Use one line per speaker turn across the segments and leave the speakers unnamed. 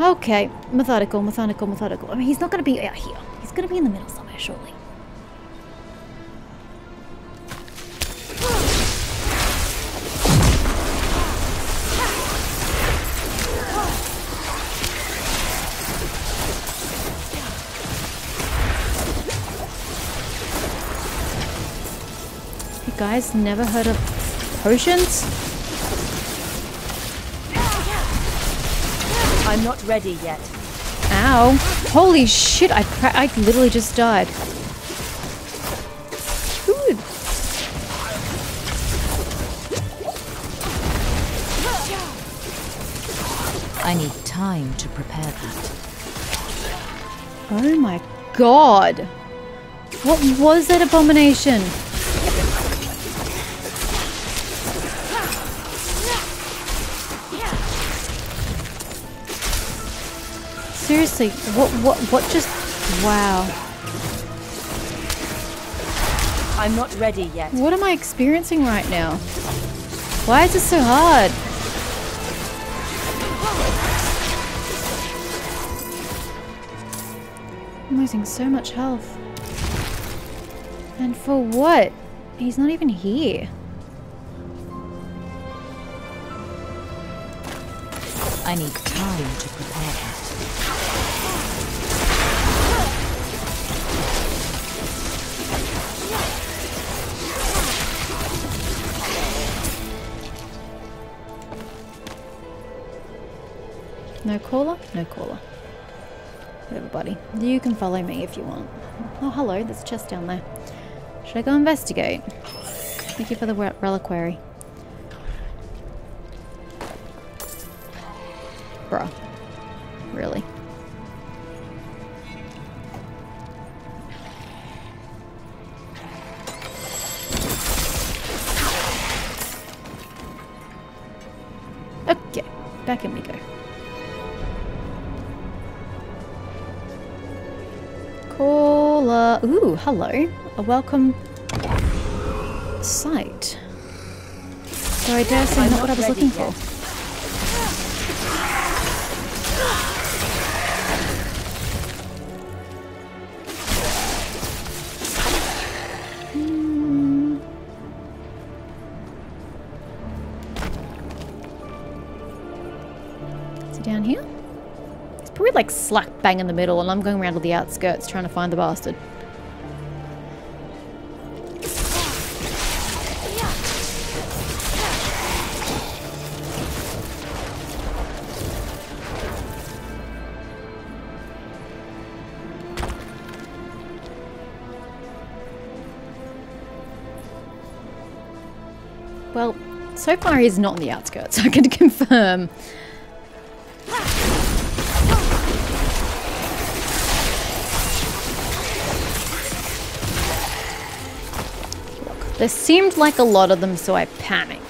Okay, methodical, methodical, methodical. I mean, he's not going to be out here. He's going to be in the middle somewhere, surely. You guys never heard of potions?
Ready yet.
Ow. Holy shit, I, I literally just died.
I need time to prepare that.
Oh my god. What was that abomination? Seriously, what what what just wow.
I'm not ready yet.
What am I experiencing right now? Why is this so hard? I'm losing so much health. And for what? He's not even here.
I need time to prepare
No caller? No caller. Whatever, buddy. You can follow me if you want. Oh, hello. There's a chest down there. Should I go investigate? Thank you for the reliquary. Welcome sight. So I dare say
I'm
not what I was looking
yet.
for. Hmm. Is he down here? It's probably like slack bang in the middle, and I'm going around to the outskirts trying to find the bastard. So far he's not on the outskirts, I can confirm. Look, there seemed like a lot of them, so I panicked.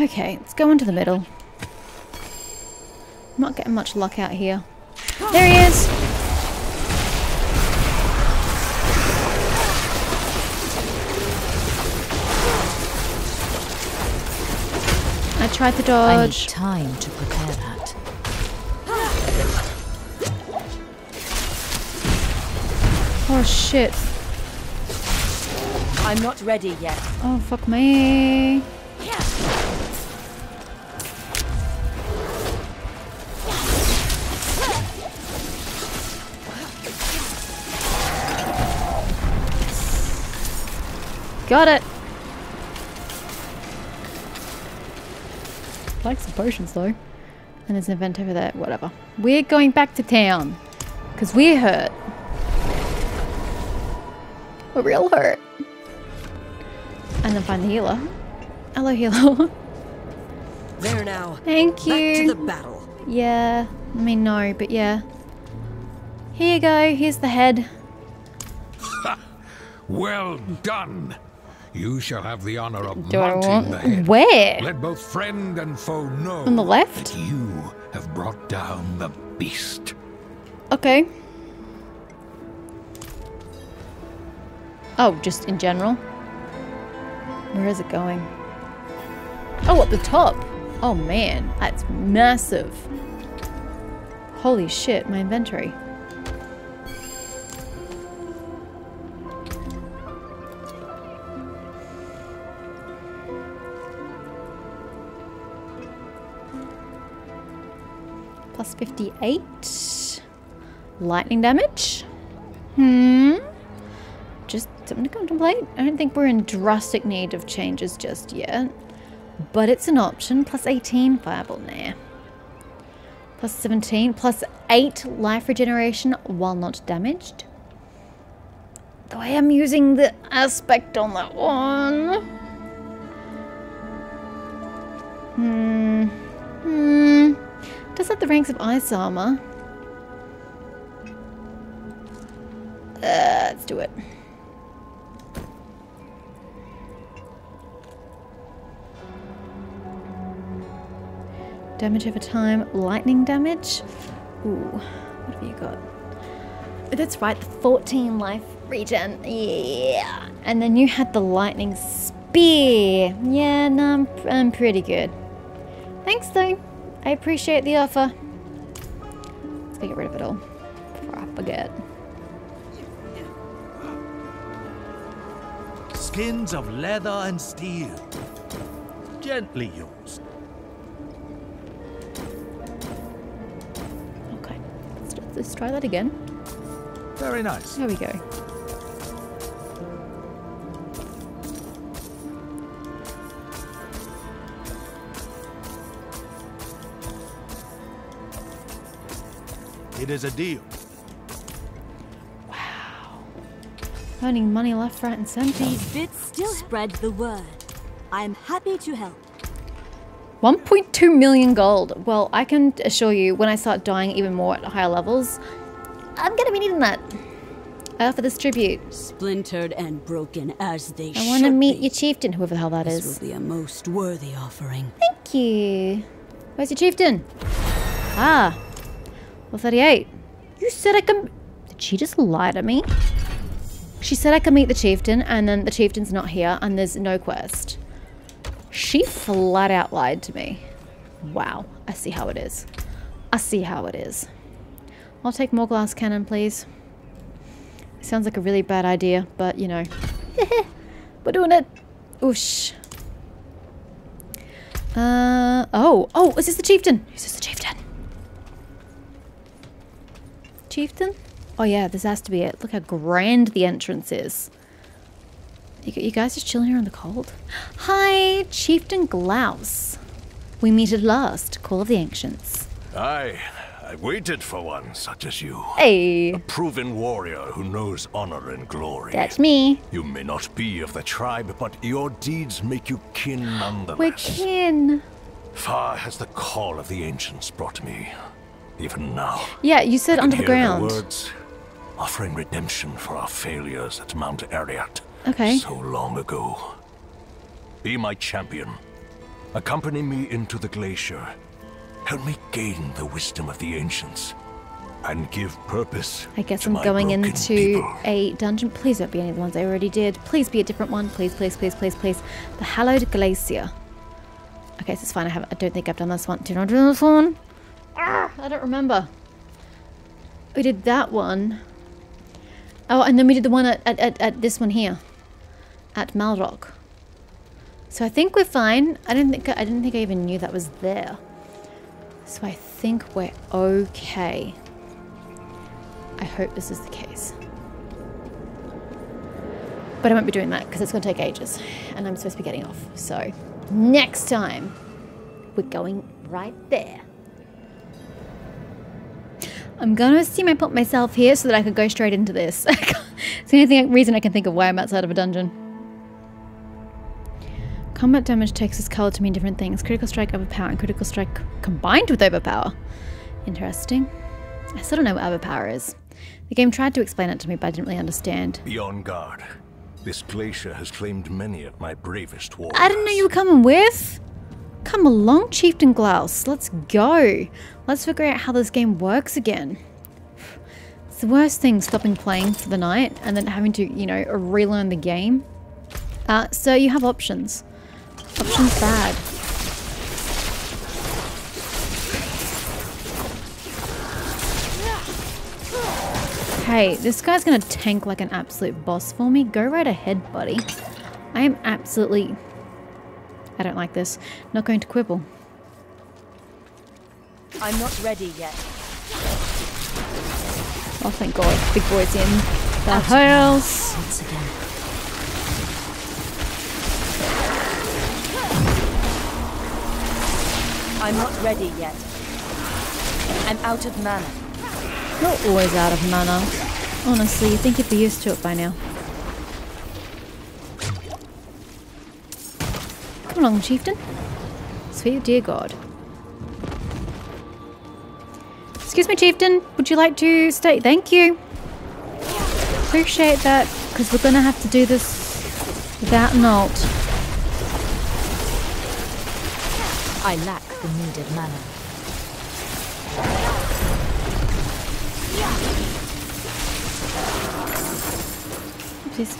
Okay, let's go into the middle. I'm not getting much luck out here. There he is! I tried to
I need time to prepare that.
Oh shit.
I'm not ready yet.
Oh fuck me. Got it. like some potions though. And there's an event over there. Whatever. We're going back to town. Because we're hurt. We're real hurt. And then find the healer. Hello, healer.
There now.
Thank you.
Back to the battle.
Yeah. I mean, no, but yeah. Here you go. Here's the head.
Well done. You shall have the honor of
Do I
mounting
want?
the head.
Where?
Let both friend and foe know
On the left?
that you have brought down the beast.
Okay. Oh, just in general? Where is it going? Oh, at the top! Oh man, that's massive. Holy shit, my inventory. Plus 58. Lightning damage? Hmm. Just something to contemplate. I don't think we're in drastic need of changes just yet. But it's an option. Plus 18 fireball. Nah. Plus 17. Plus 8 life regeneration while not damaged. Though I am using the aspect on that one. Hmm. Does have the ranks of ice armor. Uh, let's do it. Damage over time, lightning damage. Ooh, what have you got? That's right, the 14 life regen. Yeah. And then you had the lightning spear. Yeah, no, I'm, I'm pretty good. Thanks though. I appreciate the offer. Let's get rid of it all before I forget.
Skins of leather and steel. Gently used.
Okay, let's, let's try that again.
Very nice.
There we go.
It is a deal. Wow.
Earning money left, right, and centre.
These bits still spread the word. I'm happy to help.
1.2 million gold. Well, I can assure you, when I start dying even more at higher levels, I'm gonna be needing that. I offer this tribute.
Splintered and broken as they
I want to meet
be.
your chieftain, whoever the hell that
This
is.
will be a most worthy offering.
Thank you. Where's your chieftain? Ah, well, 38. You said I can. Did she just lie to me? She said I can meet the chieftain, and then the chieftain's not here, and there's no quest. She flat out lied to me. Wow, I see how it is. I see how it is. I'll take more glass cannon, please. Sounds like a really bad idea, but you know. We're doing it. Oosh. Uh, oh, oh, is this the chieftain? Is this the chieftain? Chieftain? Oh yeah, this has to be it. Look how grand the entrance is. You, you guys just chilling here in the cold? Hi, Chieftain Glaus. We meet at last, Call of the Ancients.
Aye, I waited for one such as you.
Hey,
Proven warrior who knows honor and glory.
that's me.
You may not be of the tribe, but your deeds make you kin nonetheless.
We're kin.
Far has the call of the ancients brought me. Even now.
Yeah, you said under the ground.
Words, offering redemption for our failures at Mount Arreat.
Okay.
So long ago. Be my champion. Accompany me into the glacier. Help me gain the wisdom of the ancients. And give purpose.
I guess I'm going into
people.
a dungeon. Please don't be any of the ones I already did. Please be a different one. Please, please, please, please, please. The Hallowed Glacier. Okay, so it's fine. I have. I don't think I've done this one. Did I do this one? I don't remember. We did that one. Oh, and then we did the one at, at, at, at this one here. At Malrock. So I think we're fine. I didn't think I didn't think I even knew that was there. So I think we're okay. I hope this is the case. But I won't be doing that because it's going to take ages. And I'm supposed to be getting off. So next time, we're going right there. I'm going to assume I put myself here so that I could go straight into this. it's the only thing, reason I can think of why I'm outside of a dungeon. Combat damage takes its color to mean different things. Critical strike, overpower, and critical strike combined with overpower. Interesting. I still don't know what overpower is. The game tried to explain it to me, but I didn't really understand.
Be on guard. This glacier has claimed many of my bravest warriors.
I didn't know you were coming with. Come along, Chieftain Glaus. Let's go. Let's figure out how this game works again. It's the worst thing stopping playing for the night and then having to, you know, relearn the game. Uh, so you have options. Options bad. Okay, this guy's gonna tank like an absolute boss for me. Go right ahead, buddy. I am absolutely... I don't like this. Not going to quibble.
I'm not ready yet.
Oh, thank God. Big boy's in the house.
Once again.
I'm not ready yet. I'm out of mana.
You're always out of mana. Honestly, you think you'd be used to it by now. Come along, chieftain. Sweet dear God. Excuse me, chieftain. Would you like to stay? Thank you. Appreciate that, because we're gonna have to do this without an alt.
I lack the needed mana.
Please.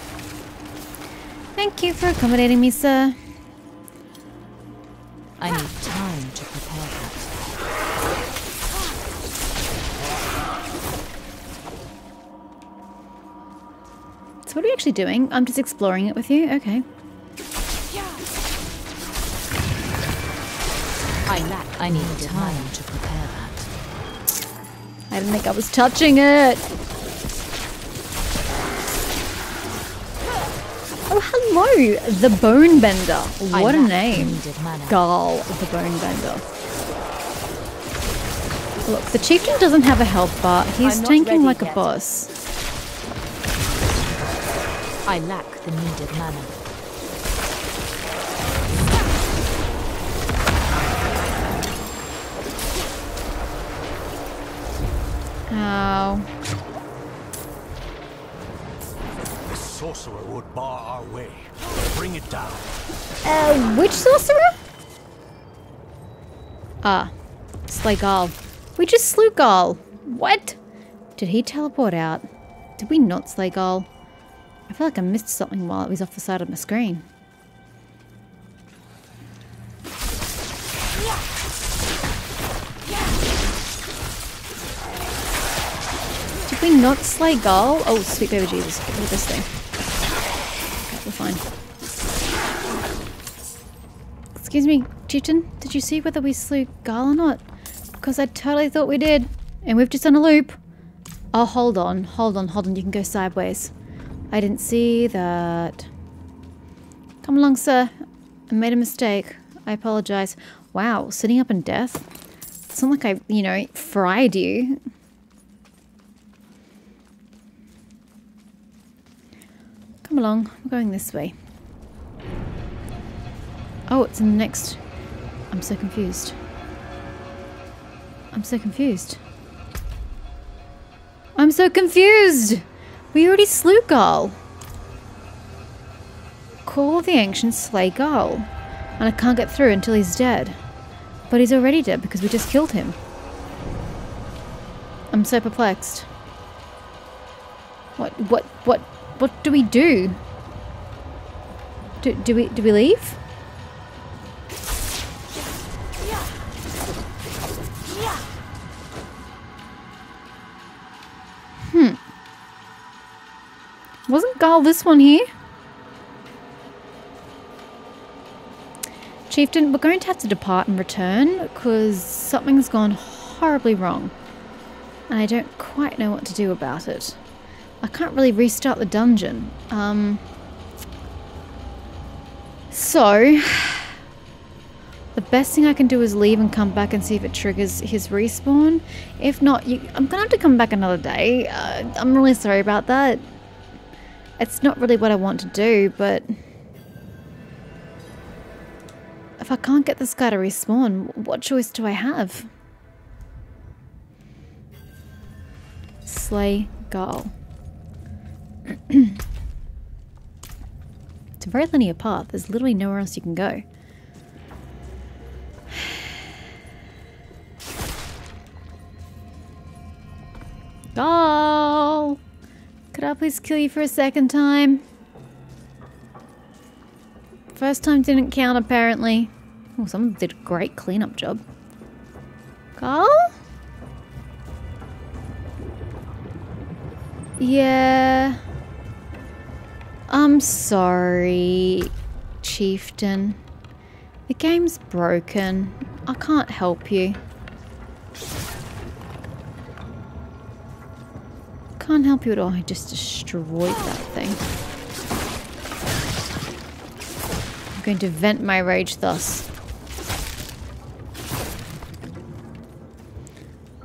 Thank you for accommodating me, sir.
I need time to prepare that.
So what are we actually doing? I'm just exploring it with you? Okay.
I lack. I need time to prepare that.
I didn't think I was touching it. Hello, the Bone Bender. What a name. Gull, the Bone Bender. Look, the chieftain doesn't have a health bar. He's tanking like a boss.
I lack the needed mana.
Ow.
Sorcerer would bar our way. Bring it down.
Uh, which sorcerer? Ah, Slay Gal. We just slew Gal. What? Did he teleport out? Did we not slay Gal? I feel like I missed something while it was off the side of my screen. Did we not slay Gal? Oh, sweet baby Jesus. Look at this thing. Excuse me, Chieftain, did you see whether we slew Gal or not? Because I totally thought we did. And we've just done a loop. Oh, hold on, hold on, hold on. You can go sideways. I didn't see that. Come along, sir. I made a mistake. I apologize. Wow, sitting up in death? It's not like I, you know, fried you. Come along, we're going this way. Oh, it's in the next. I'm so confused. I'm so confused. I'm so confused! We already slew Gull. Call the ancient slay Gull. And I can't get through until he's dead. But he's already dead because we just killed him. I'm so perplexed. What, what, what, what do we do? Do, do we, do we leave? Wasn't Gal this one here? Chieftain, we're going to have to depart and return because something's gone horribly wrong. And I don't quite know what to do about it. I can't really restart the dungeon. Um, So, the best thing I can do is leave and come back and see if it triggers his respawn. If not, you, I'm gonna have to come back another day. Uh, I'm really sorry about that. It's not really what I want to do, but if I can't get this guy to respawn, what choice do I have? Slay Gull. it's a very linear path. There's literally nowhere else you can go. Gull! Could I please kill you for a second time? First time didn't count apparently. Oh, someone did a great cleanup job. Carl? Yeah. I'm sorry, Chieftain. The game's broken. I can't help you. Can't help you at all. I just destroyed that thing. I'm going to vent my rage thus.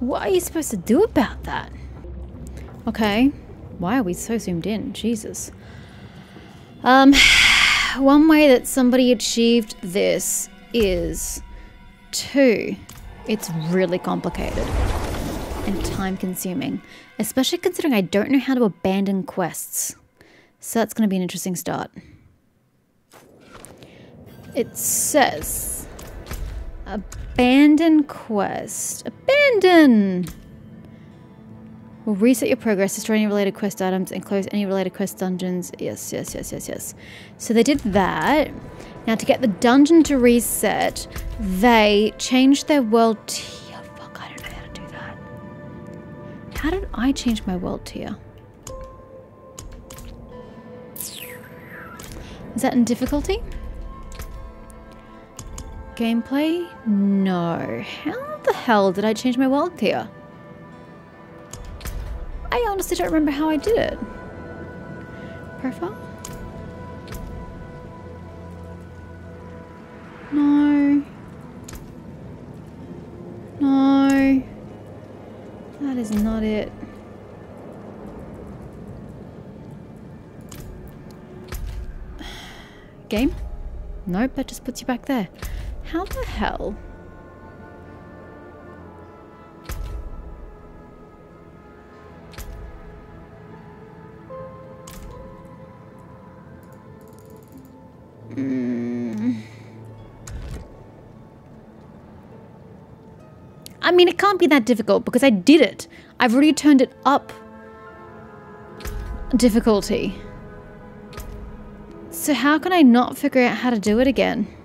What are you supposed to do about that? Okay. Why are we so zoomed in? Jesus. Um, one way that somebody achieved this is two. It's really complicated and time consuming, especially considering I don't know how to abandon quests. So that's going to be an interesting start. It says abandon quest. Abandon! Will reset your progress, destroy any related quest items, and close any related quest dungeons. Yes, yes, yes, yes, yes. So they did that. Now to get the dungeon to reset, they changed their world tier. How did I change my world tier? Is that in difficulty? Gameplay? No. How the hell did I change my world tier? I honestly don't remember how I did it. Profile? No. Is not it. Game? Nope, that just puts you back there. How the hell? Mm. I mean, it can't be that difficult because I did it. I've already turned it up difficulty. So how can I not figure out how to do it again?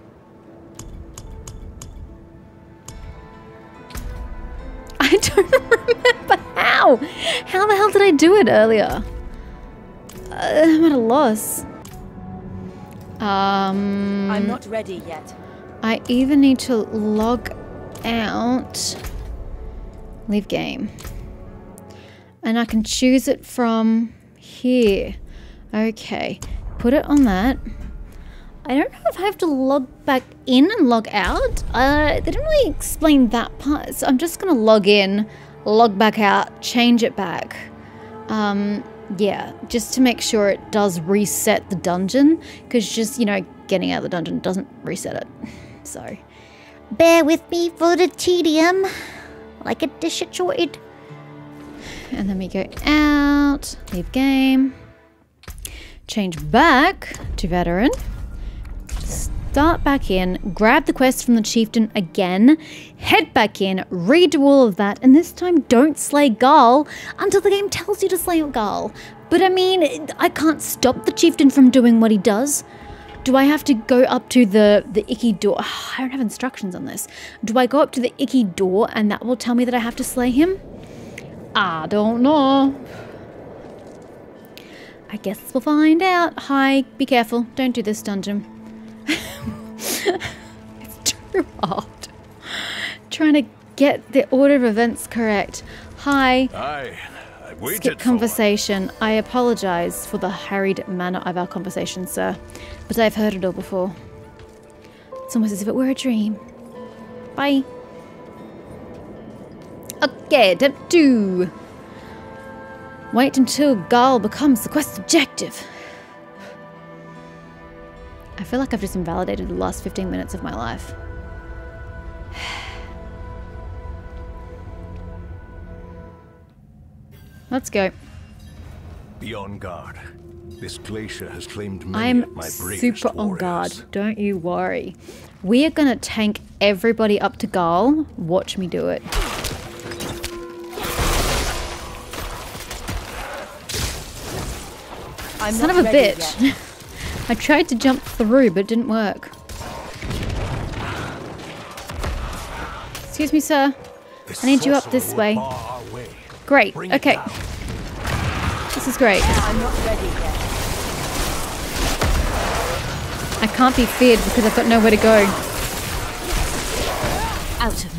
I don't remember how. How the hell did I do it earlier? Uh, I'm at a loss. Um,
I'm not ready yet.
I either need to log out, leave game, and I can choose it from here. Okay, put it on that. I don't know if I have to log back in and log out. Uh, they didn't really explain that part, so I'm just gonna log in, log back out, change it back. Um, yeah, just to make sure it does reset the dungeon, because just, you know, getting out of the dungeon doesn't reset it. So, bear with me for the tedium, like a dish. And then we go out, leave game, change back to veteran, start back in, grab the quest from the chieftain again, head back in, redo all of that, and this time don't slay Garl until the game tells you to slay Garl. But I mean, I can't stop the chieftain from doing what he does. Do I have to go up to the, the icky door? Ah, I don't have instructions on this. Do I go up to the icky door and that will tell me that I have to slay him? I don't know. I guess we'll find out. Hi, be careful. Don't do this dungeon. it's too hard. Trying to get the order of events correct. Hi.
Aye, I waited
Skip conversation. I apologize for the hurried manner of our conversation, sir. But I've heard it all before. It's almost as if it were a dream. Bye. Okay, step two. Wait until Gaul becomes the quest objective. I feel like I've just invalidated the last 15 minutes of my life. Let's go.
Be on guard. This glacier has claimed many
I'm
my
super on guard. Don't you worry. We are going to tank everybody up to Gaul. Watch me do it.
I'm
Son of a bitch. I tried to jump through, but it didn't work. Excuse me, sir.
The
I need you up this way.
way.
Great.
Bring
Okay. This is great.
I'm not ready yet.
I can't be feared because I've got nowhere to go.
Out of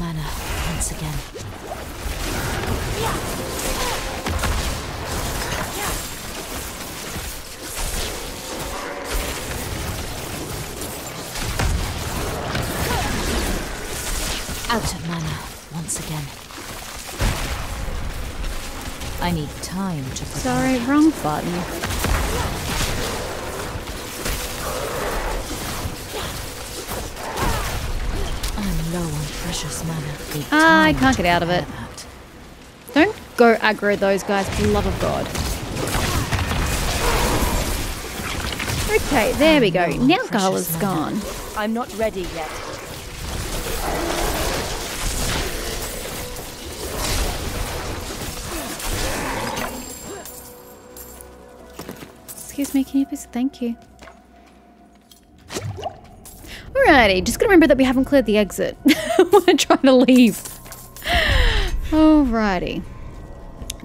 Sorry, wrong button.
I'm low on precious mana.
Ah, I can't get out of it. Don't go aggro those guys, for the love of God. Okay, there we go. Now Gaul is
precious
gone.
I'm not ready yet.
Excuse me, can you please? Thank you. Alrighty, just gonna remember that we haven't cleared the exit. We're trying to leave. Alrighty.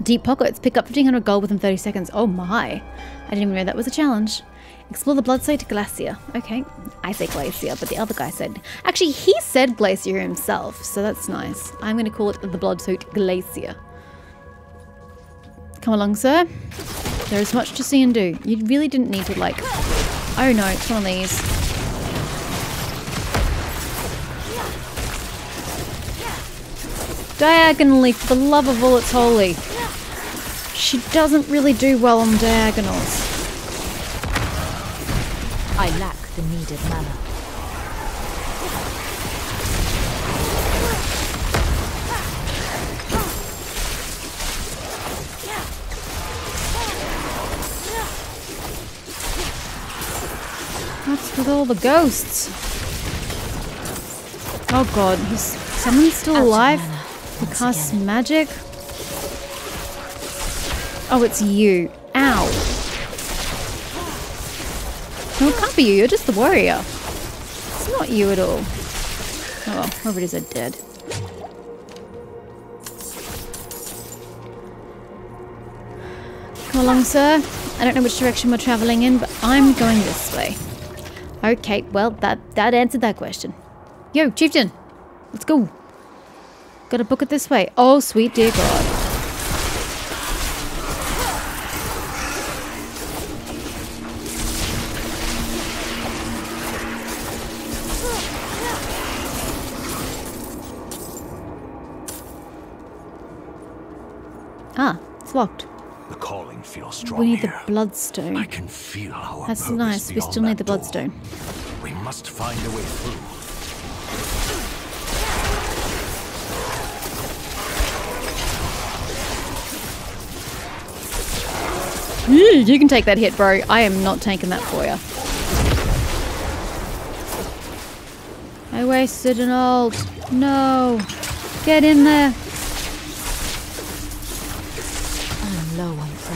Deep pockets. Pick up 1500 gold within 30 seconds. Oh my. I didn't even know that was a challenge. Explore the Bloodsoaked Glacier. Okay. I say Glacier, but the other guy said... Actually, he said Glacier himself, so that's nice. I'm going to call it the Bloodsoaked Glacier. Come along, sir. There is much to see and do. You really didn't need to, like... Oh no, it's one of these. Diagonally, for the love of all that's holy. She doesn't really do well on diagonals.
I lack the needed mana.
What's with all the ghosts? Oh god, he's someone's still alive who casts
again.
magic. Oh, it's you. Ow. No, it can't be you. You're just the warrior. It's not you at all. Oh well, whoever it is, are dead. Come along, sir. I don't know which direction we're traveling in, but I'm going this way. Okay, well, that, that answered that question. Yo, chieftain, let's go. Gotta book it this way. Oh, sweet dear God. We need the
here. I
bloodstone.
can feel our
That's nice. We still need the
door.
bloodstone.
We must find a way through.
You can take that hit, bro. I am not taking that for you. I wasted an ult. No. Get in there.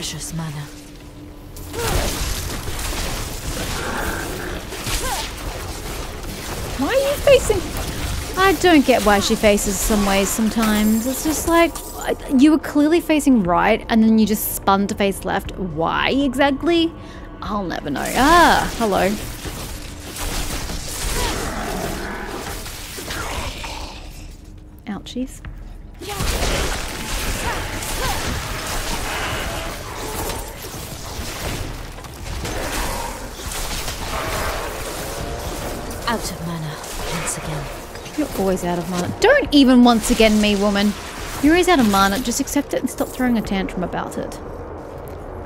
Precious mana.
Why are you facing? I don't get why she faces some ways sometimes. It's just like you were clearly facing right and then you just spun to face left. Why exactly? I'll never know. Ah, hello. Ouchies. You're always out of mana. Don't even once again me, woman. You're always out of mana. Just accept it and stop throwing a tantrum about it.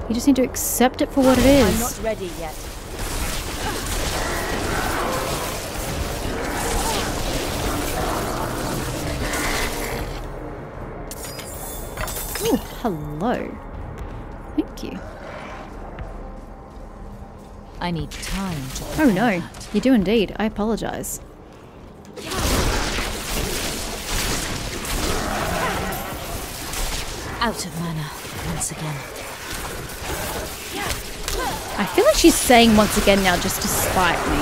You just need to accept it for what it is.
I'm not ready yet.
Ooh, hello. Thank you.
I need time to
Oh no, you do indeed. I apologize.
Out of mana once again.
I feel like she's saying once again now just to spite me.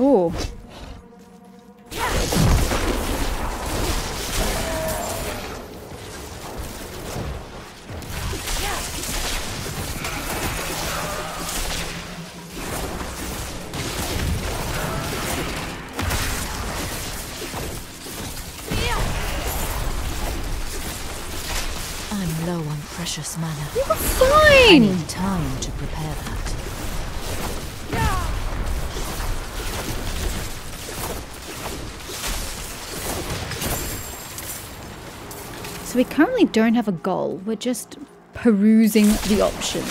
Ooh. So we currently don't have a goal. We're just perusing the options.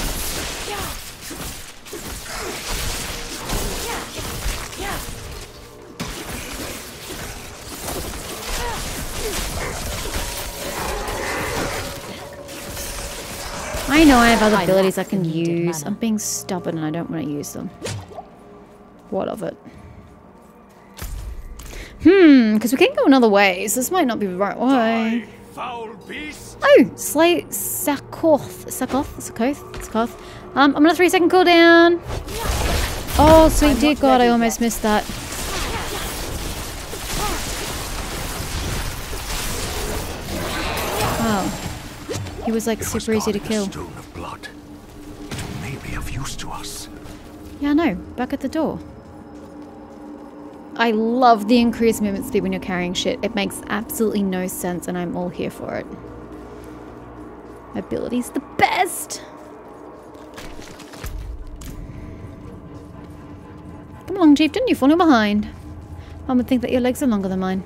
I know I have other abilities I can use. I'm being stubborn and I don't want to use them. What of it? Hmm, because we can go another way, so this might not be the right way.
Foul beast!
Oh, Slay Sakoth. Sakoth? Sakoth? Sakoth. Um, I'm on a three second cooldown. Oh, sweet dear God, I almost missed that. Oh. He was like
It was
super easy to
caught in a
kill.
Stone of blood. It may be of use to us.
Yeah, no, back at the door. I love the increased movement speed when you're carrying shit. It makes absolutely no sense, and I'm all here for it. Ability's the best! Come along, Chieftain, you're falling behind. One would think that your legs are longer than mine.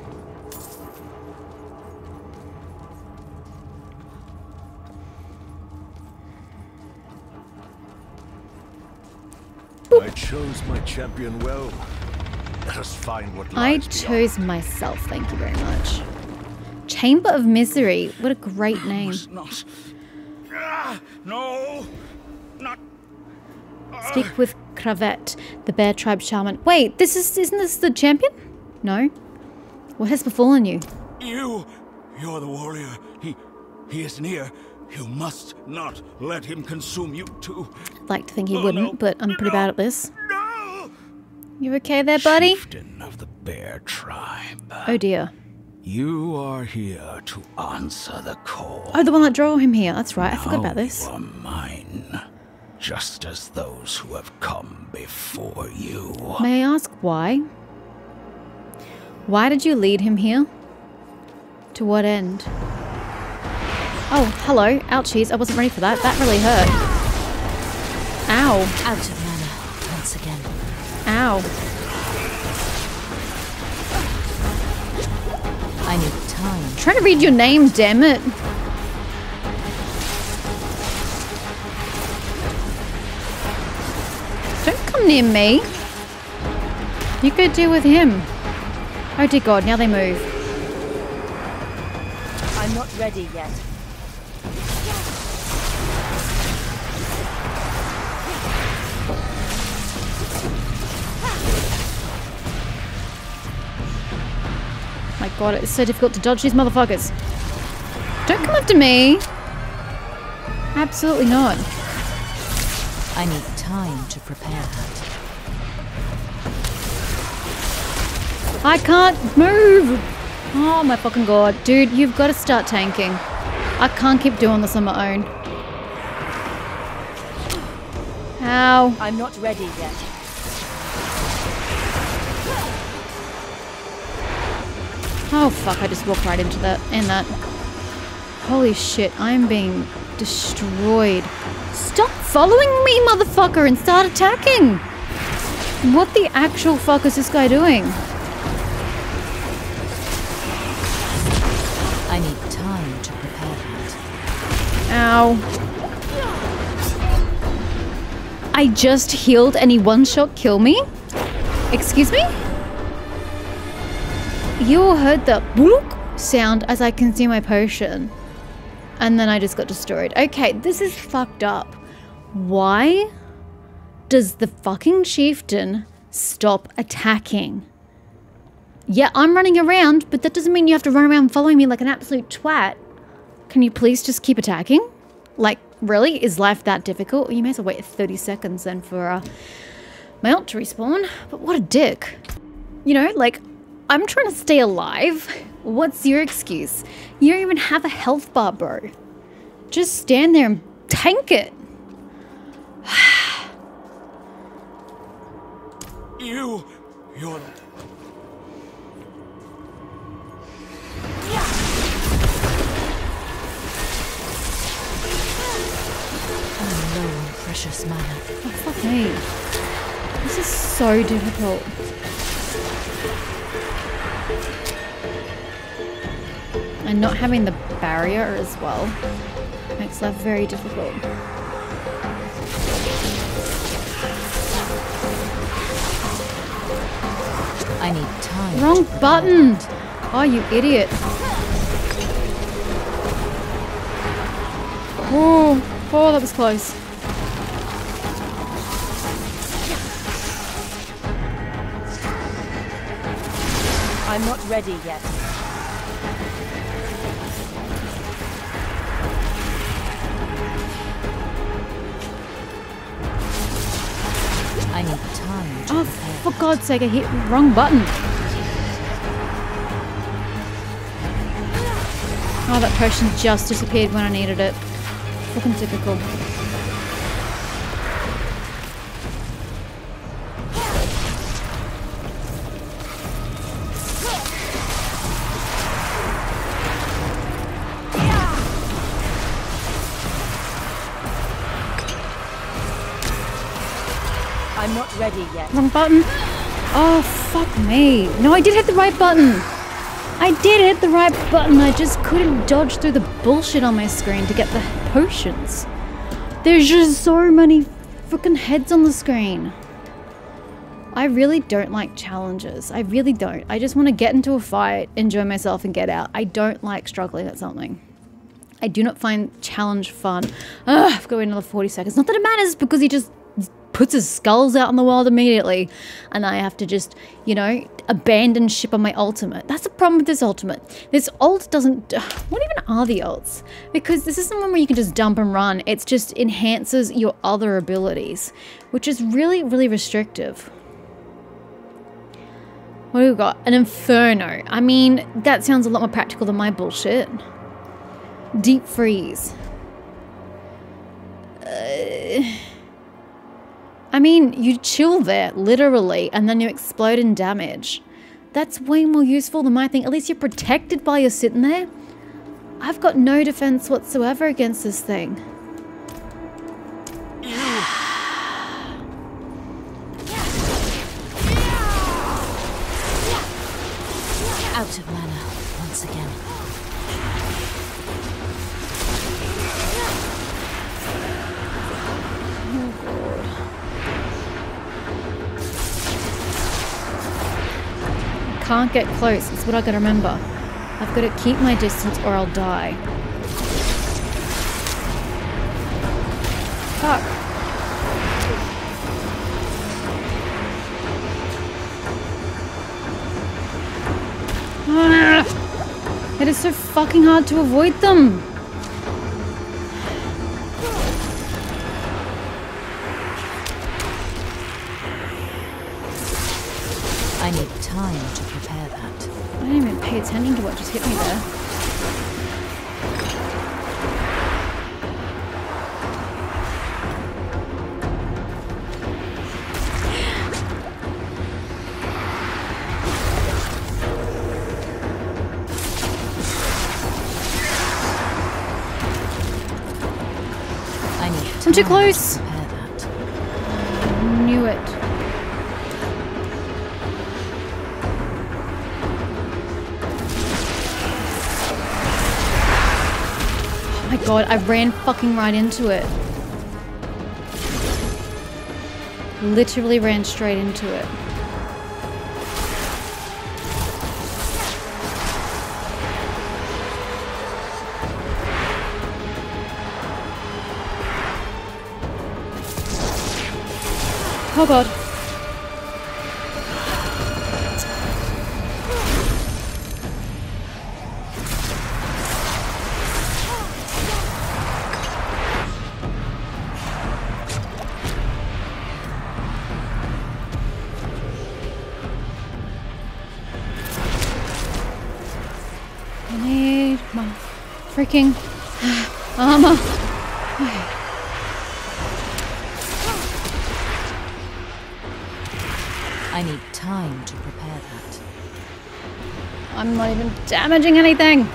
I chose my champion well.
I chose myself, thank you very much. Chamber of Misery. What a great name.
Not. Ah, no. Not.
Speak with Cravette, the bear tribe shaman. Wait, this is isn't this the champion? No. What has befallen you?
You. You're the warrior. He. He is near. You must not let him consume you too.
I'd like to think he
Oh,
wouldn't,
no.
but I'm pretty bad at this.
No!
You okay there, buddy?
Chieftain of the Bear Tribe.
Oh dear.
You are here to answer the call.
Oh, the one that drew him here. That's right. I forgot about
Now
this.
You are mine, just as those who have come before you.
May I ask why? Why did you lead him here? To what end? Oh, hello. Ouchies. I wasn't ready for that. That really hurt. Ow.
Out
Ow.
I need time.
trying to read your name, damn it. Don't come near me. You could do with him. Oh dear god, now they move.
I'm not ready yet.
My god, it's so difficult to dodge these motherfuckers. Don't come after me. Absolutely not.
I need time to prepare that.
I can't move. Oh my fucking god. Dude, you've got to start tanking. I can't keep doing this on my own. Ow.
I'm not ready yet.
Oh fuck, I just walked right into that in that. Holy shit, I am being destroyed. Stop following me, motherfucker, and start attacking! What the actual fuck is this guy doing?
I need time to prepare that.
Ow. I just healed and he one shot kill me? Excuse me? You all heard the bloop sound as I consume my potion. And then I just got destroyed. Okay, this is fucked up. Why does the fucking chieftain stop attacking? Yeah, I'm running around, but that doesn't mean you have to run around following me like an absolute twat. Can you please just keep attacking? Like, really? Is life that difficult? You may as well wait 30 seconds then for uh, my ult to respawn. But what a dick. You know, like, I'm trying to stay alive. What's your excuse? You don't even have a health bar, bro. Just stand there and tank it.
You, you're oh,
I'm low precious mana.
Oh, fuck me. This is so difficult. And not having the barrier as well makes life very difficult.
I need time.
Wrong button! Oh, you idiot. Oh, oh, that was close.
I'm not ready yet.
God's sake, I hit wrong button. Oh, that potion just disappeared when I needed it. Fucking typical.
I'm not ready yet.
Wrong button. Oh, fuck me. No, I did hit the right button. I did hit the right button. I just couldn't dodge through the bullshit on my screen to get the potions. There's just so many freaking heads on the screen. I really don't like challenges. I really don't. I just want to get into a fight, enjoy myself, and get out. I don't like struggling at something. I do not find challenge fun. Ugh, I've got another 40 seconds. Not that it matters because he just puts his skulls out in the world immediately. And I have to just, you know, abandon ship on my ultimate. That's the problem with this ultimate. This ult doesn't. What even are the ults? Because this isn't one where you can just dump and run. It's just enhances your other abilities, which is really, really restrictive. What do we got? An inferno. I mean, that sounds a lot more practical than my bullshit. Deep freeze. Uh, I mean, you chill there, literally, and then you explode in damage. That's way more useful than my thing. At least you're protected while you're sitting there. I've got no defense whatsoever against this thing.
Out of mana once again.
Can't get close. It's what I gotta remember. I've got to keep my distance or I'll die. Fuck. Ah, it is so fucking hard to avoid them. I'm too close.
that.
Knew it. Oh my god, I ran fucking right into it. Literally ran straight into it. Oh god. Freaking damaging anything.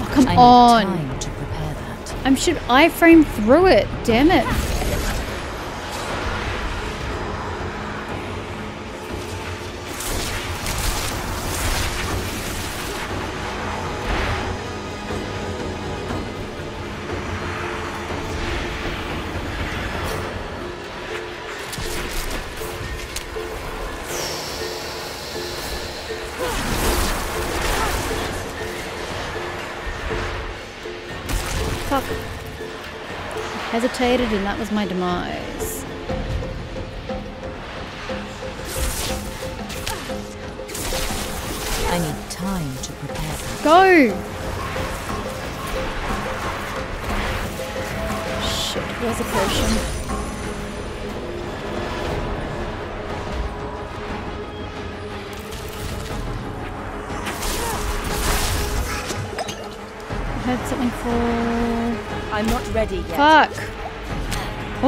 Oh, come
I
on.
time to prepare that.
I'm should iframe through it. Damn it. Hesitated and that was my demise.
I need time to prepare.
Go! Shit, where's the potion? I had something fall.
I'm not ready yet.
Fuck!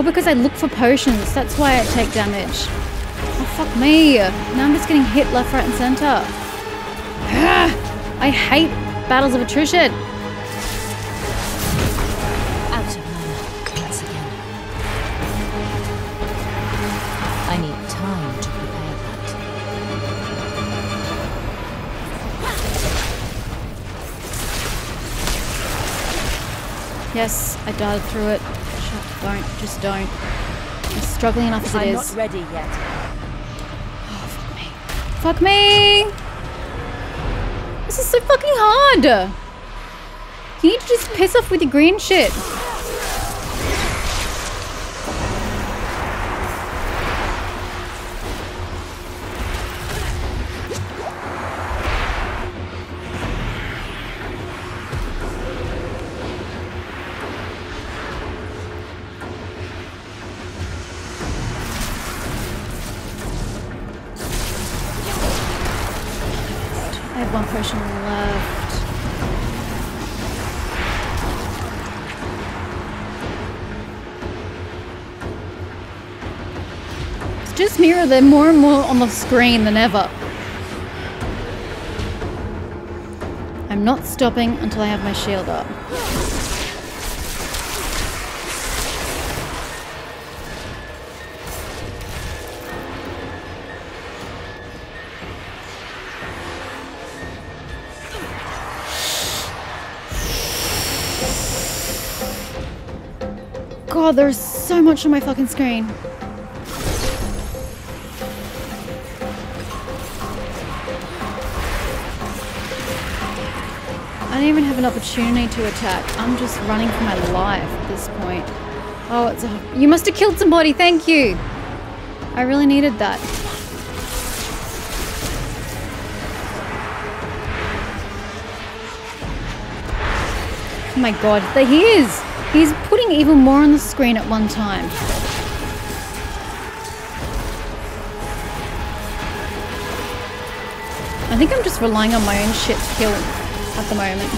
Well, because I look for potions, that's why I take damage. Oh, fuck me. Now I'm just getting hit left, right, and center. I hate battles of attrition.
Out of mana once again. I need time to prepare that.
Yes, I darted through it. Shut, don't, just don't. I'm struggling enough as it
I'm
is.
not ready yet.
Oh, fuck me! This is so fucking hard! You need to just piss off with your green shit. They're more and more on the screen than ever. I'm not stopping until I have my shield up. God, there's so much on my fucking screen. Don't even have an opportunity to attack. I'm just running for my life at this point. Oh, it's a... You must have killed somebody, thank you! I really needed that. Oh my god, there he is! He's putting even more on the screen at one time. I think I'm just relying on my own shit to kill at the moment.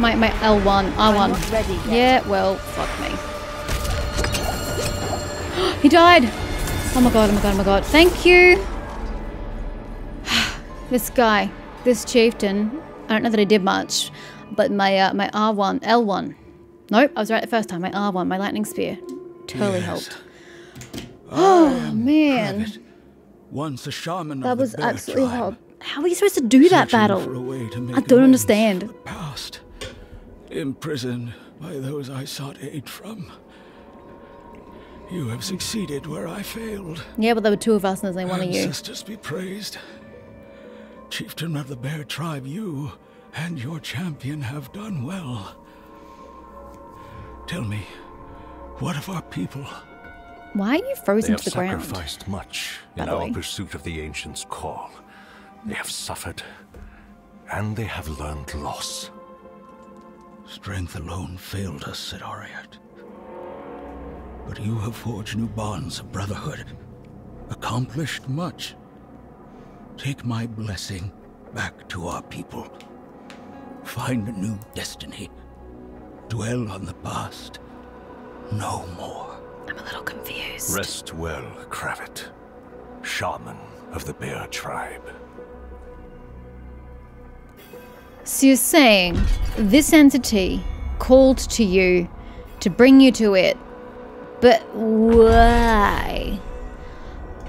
My, my L1, R1.
ready.
Yeah, well, fuck me. he died! Oh my god, oh my god, oh my god. Thank you! This guy, this chieftain, I don't know that he did much, but my uh, my R1, L1. Nope, I was right the first time. My R1, my lightning spear, totally
Yes.
helped. Oh man,
Private, once a shaman
that
of the
was absolutely
tribe,
hard. How are you supposed to do that battle?
for a way to make
I don't understand.
for the Past, imprisoned by those I sought aid from. You have succeeded where I failed.
Yeah, but there were two of us and there's only one of you.
Ancestors be praised. Chieftain of the Bear Tribe, you and your champion have done well. Tell me, what of our people?
Why are you frozen
have
to the ground?
They have sacrificed much in our pursuit of the Ancient's call. They have suffered, and they have learned loss.
Strength alone failed us, said Arreat. But you have forged new bonds of brotherhood, accomplished much. Take my blessing back to our people. Find a new destiny. Dwell on the past. No more.
I'm a little confused.
Rest well, Kravit, shaman of the Bear Tribe.
So you're saying this entity called to you to bring you to it, but why?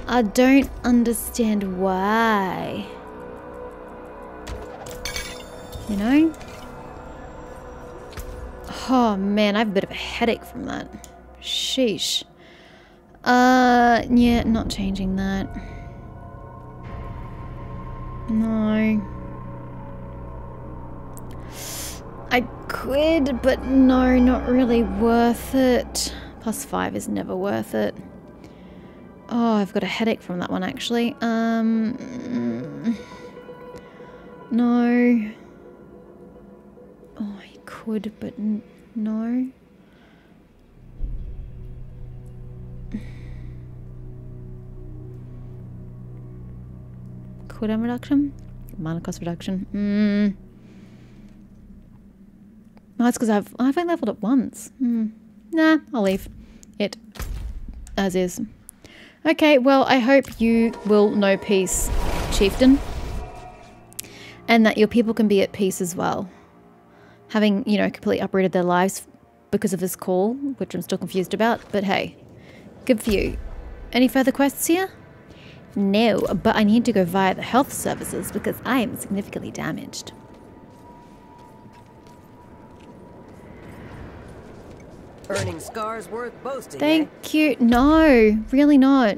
I don't understand why. You know? Oh man, I have a bit of a headache from that. Sheesh. Uh, yeah, not changing that. No. I could, but no, not really worth it. Plus five is never worth it. Oh, I've got a headache from that one actually. Um, no. Oh, I could, but no. Cooldown reduction? Mana cost reduction? Mm. It's because I've I've only leveled up once. Hmm. Nah, I'll leave it as is. Okay, well, I hope you will know peace, chieftain, and that your people can be at peace as well. Having you know completely uprooted their lives because of this call, which I'm still confused about. But hey, good for you. Any further quests here? No, but I need to go via the health services because I am significantly damaged.
Earning scars worth boasting. eh?
Thank you. No, really not.